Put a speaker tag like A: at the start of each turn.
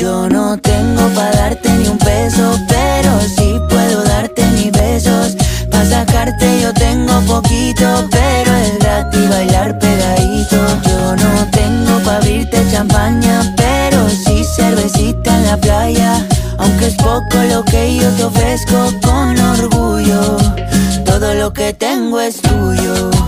A: Yo no tengo para darte ni un peso, pero sí puedo darte mis besos. Pa' sacarte yo tengo poquito, pero es gratis bailar pegadito. Yo no tengo pa' abrirte champaña, pero sí cervecita en la playa. Aunque es poco lo que yo te ofrezco con orgullo, todo lo que tengo es tuyo.